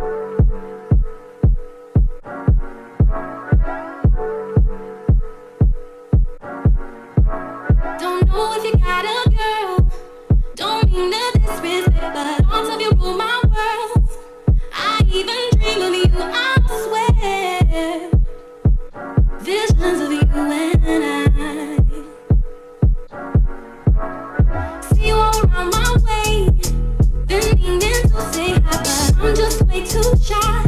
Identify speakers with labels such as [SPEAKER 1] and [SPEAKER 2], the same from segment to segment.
[SPEAKER 1] even notice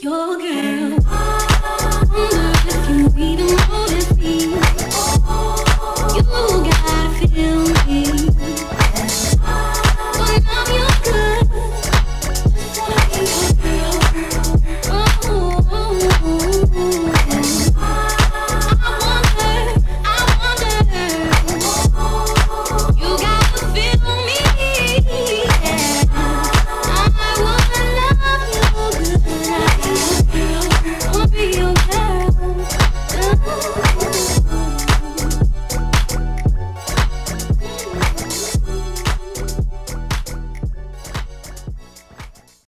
[SPEAKER 1] ヨガ